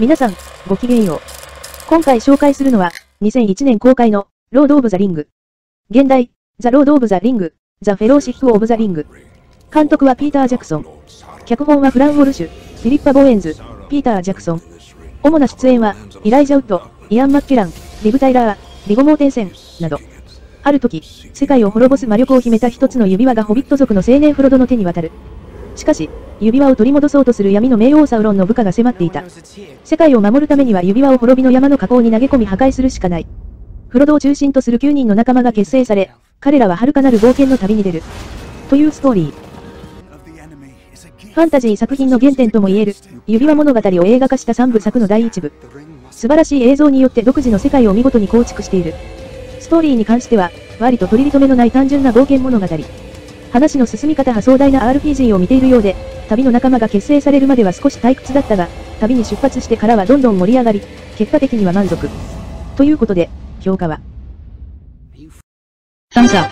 皆さん、ごきげんよう。今回紹介するのは、2001年公開の、ロード・オブ・ザ・リング。原題、The Lord of the Rings、The Fellowship of the Ring。監督はピーター・ジャクソン。脚本はフラン・ウォルシュ、フィリッパ・ボーエンズ、ピーター・ジャクソン。主な出演は、イライジャ・ウッド、イアン・マッケラン、リブ・タイラー、ヴィゴ・モーテンセン、など。ある時、世界を滅ぼす魔力を秘めた一つの指輪がホビット族の青年フロドの手に渡る。しかし、指輪を取り戻そうとする闇の冥王サウロンの部下が迫っていた。世界を守るためには指輪を滅びの山の河口に投げ込み破壊するしかない。フロドを中心とする9人の仲間が結成され、彼らは遥かなる冒険の旅に出る。というストーリー。ファンタジー作品の原点とも言える、指輪物語を映画化した3部作の第1部。素晴らしい映像によって独自の世界を見事に構築している。ストーリーに関しては、割と取り留めのない単純な冒険物語。話の進み方は壮大な RPG を見ているようで、旅の仲間が結成されるまでは少し退屈だったが、旅に出発してからはどんどん盛り上がり、結果的には満足。ということで、評価は。感謝